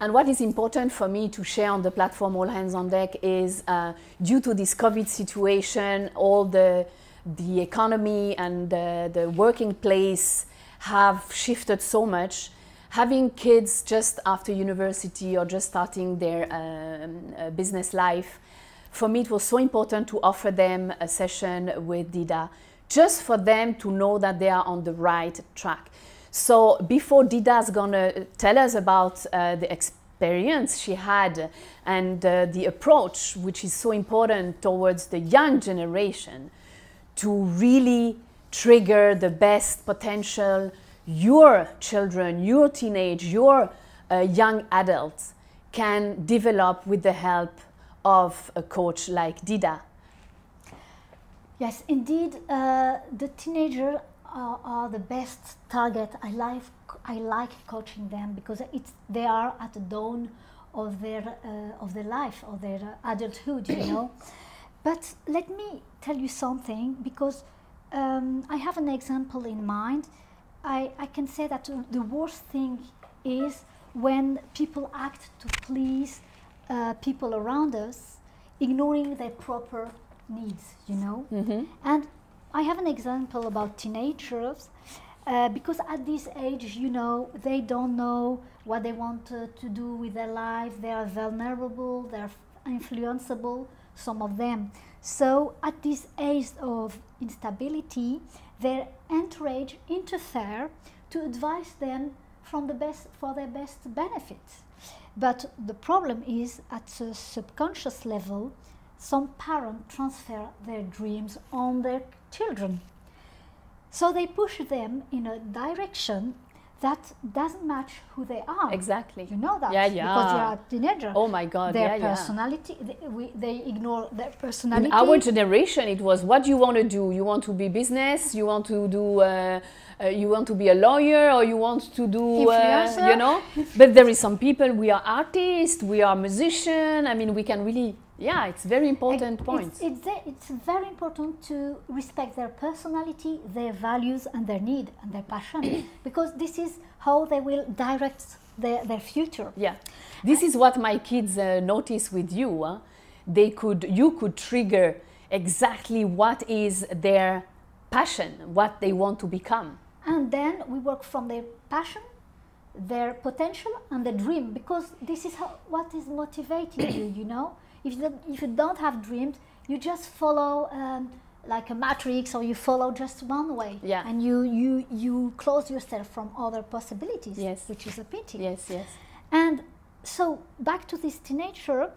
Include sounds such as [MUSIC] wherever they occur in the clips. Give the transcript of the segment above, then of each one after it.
And what is important for me to share on the platform All Hands on Deck is uh, due to this COVID situation, all the the economy and the, the working place have shifted so much. Having kids just after university or just starting their um, uh, business life, for me it was so important to offer them a session with Dida, just for them to know that they are on the right track. So before Dida's gonna tell us about uh, the experience she had and uh, the approach, which is so important towards the young generation, to really trigger the best potential your children, your teenage, your uh, young adults can develop with the help of a coach like Dida. Yes, indeed, uh, the teenager are, are, the best target. I like I like coaching them because it's they are at the dawn of their uh, of their life of their adulthood, you know. [COUGHS] But let me tell you something because um, I have an example in mind. I, I can say that the worst thing is when people act to please uh, people around us, ignoring their proper needs, you know. Mm-hmm. And I have an example about teenagers. Uh, because at this age, you know, they don't know what they want uh, to do with their life. They are vulnerable, they're influenceable some of them. So at this age of instability, their entourage interfere to advise them from the best for their best benefit. But the problem is at a subconscious level, some parents transfer their dreams on their children. So they push them in a direction that doesn't match who they are. Exactly. You know that. Yeah, yeah. Because you are a teenager. Oh my God. Their yeah, personality, yeah. They, we, they ignore their personality. In our generation, it was what you want to do. You want to be business. You want to do. Uh, uh, you want to be a lawyer or you want to do uh, you know but there is some people we are artists we are musician i mean we can really yeah, it's very important point. It's, it's, it's, very important to respect their personality, their values, and their need and their passion, [COUGHS] because this is how they will direct their, their future. Yeah, this is what my kids uh, notice with you. Huh? They could, you could trigger exactly what is their passion, what they want to become. And then we work from their passion their potential and the dream because this is how, what is motivating you you know if you, if you don't have dreams, you just follow um, like a matrix or you follow just one way. Yeah. And you, you, you close yourself from other possibilities. Yes. Which is a pity. Yes, yes. And so back to this teenager,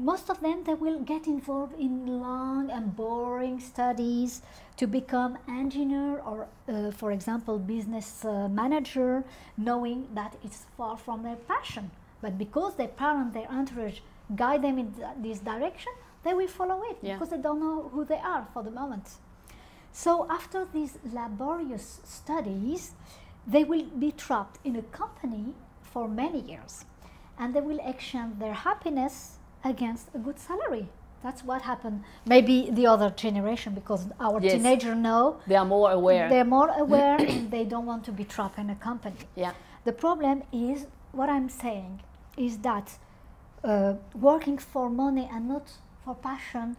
most of them they will get involved in long and boring studies to become engineer or uh, for example business uh, manager knowing that it's far from their passion but because their parent their entourage guide them in th this direction, they will follow it yeah. because they don't know who they are for the moment. So after these laborious studies, they will be trapped in a company for many years and they will exchange their happiness against a good salary. That's what happened. Maybe the other generation, because our yes. teenagers know they are more aware. They're more [CLEARS THROAT] aware, and they don't want to be trapped in a company. Yeah. The problem is what I'm saying is that uh, working for money and not for passion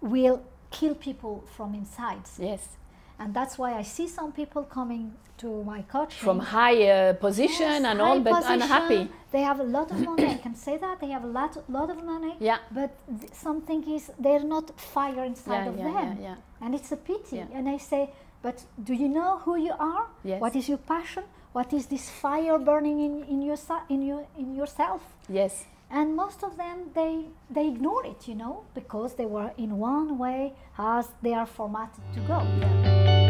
will kill people from inside. Yes. And that's why I see some people coming to my coaching. From high uh, position yes, and all, but position, unhappy. They have a lot of money, I can say that. They have a lot, lot of money. Yeah. But something is, they're not fire inside yeah, of yeah, them. Yeah, yeah. And it's a pity. And I say, but do you know who you are? Yes. What is your passion? What is this fire burning in, in, your, in, your, in yourself? Yes and most of them they they ignore it you know because they were in one way as they are formatted to go yeah.